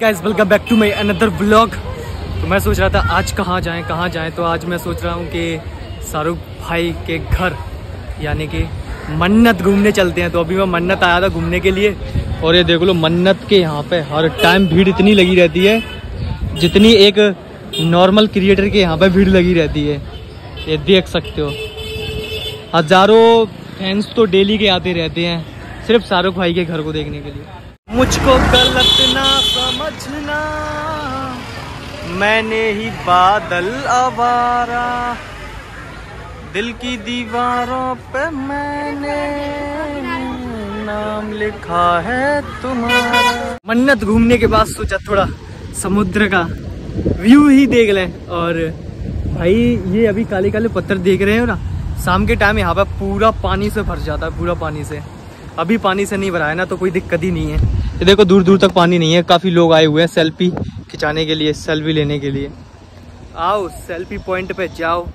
Guys welcome back to my another vlog तो मैं सोच रहा था, आज कहाँ जाएँ कहाँ जाएँ? तो आज मैं सोच रहा हूँ कि शाहरुख भाई के घर, यानी कि मन्नत घूमने चलते हैं। तो अभी मैं मन्नत आया था घूमने के लिए। और ये देख लो, मन्नत के यहाँ पे हर टाइम भीड़ इतनी लगी रहती है, जितनी एक नॉर्मल क्रिएटर के यहाँ पे भीड़ लगी रहती है। ये देख सकते हो। हज़ारों फैंस तो डेली के आते रहते हैं, सिर्फ़ शाहरुख भाई के घर को देखने के लिए। मुझको गलत ना मैंने ही बादल आवारा। दिल की दीवारों पे मैंने नाम लिखा है तुम्हारा। मन्नत घूमने के बाद सोचा थोड़ा समुद्र का व्यू ही देख लें। और भाई, ये अभी काले काले पत्थर देख रहे हो ना? शाम के टाइम यहाँ पर पूरा पानी से भर जाता है, पूरा पानी से। अभी पानी से नहीं भरा है ना तो कोई दिक्कत ही नहीं है। ये देखो दूर दूर तक पानी नहीं है, काफ़ी लोग आए हुए हैं, सेल्फी खिंचाने के लिए, सेल्फी लेने के लिए। आओ, सेल्फी पॉइंट पे जाओ।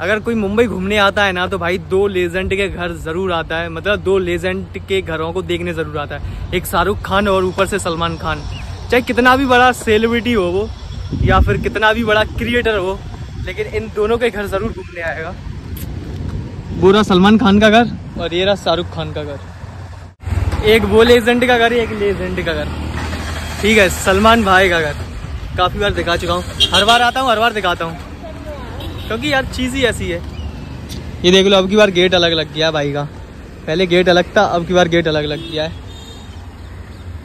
अगर कोई मुंबई घूमने आता है ना तो भाई दो लेजेंड के घर ज़रूर आता है। मतलब दो लेजेंड के घरों को देखने ज़रूर आता है। एक शाहरुख खान और ऊपर से सलमान खान। चाहे कितना भी बड़ा सेलिब्रिटी हो वो, या फिर कितना भी बड़ा क्रिएटर हो, लेकिन इन दोनों के घर ज़रूर घूमने आएगा। पूरा सलमान खान का घर, और ये रहा शाहरुख खान का घर। एक वो लेजेंड का घर, एक लेजेंड का घर। ठीक है, सलमान भाई का घर। काफ़ी बार दिखा चुका हूँ। हर बार आता हूँ, हर बार दिखाता हूँ। क्योंकि यार, चीज़ ही ऐसी है। ये देख लो, अब की बार गेट अलग लग गया भाई का। पहले गेट अलग था, अब की बार गेट अलग लग गया है।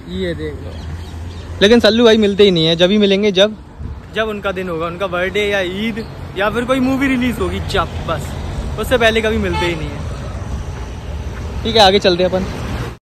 ये देख लो। लेकिन सल्लू भाई मिलते ही नहीं है। जब ही मिलेंगे, जब? जब उनका दिन होगा, उनका बर्थडे या ईद, या फिर कोई मूवी रिलीज़ होगी जब बस। उससे पहले कभी मिलते ही नहीं है। ठीक है, आगे चलते हैं अपन।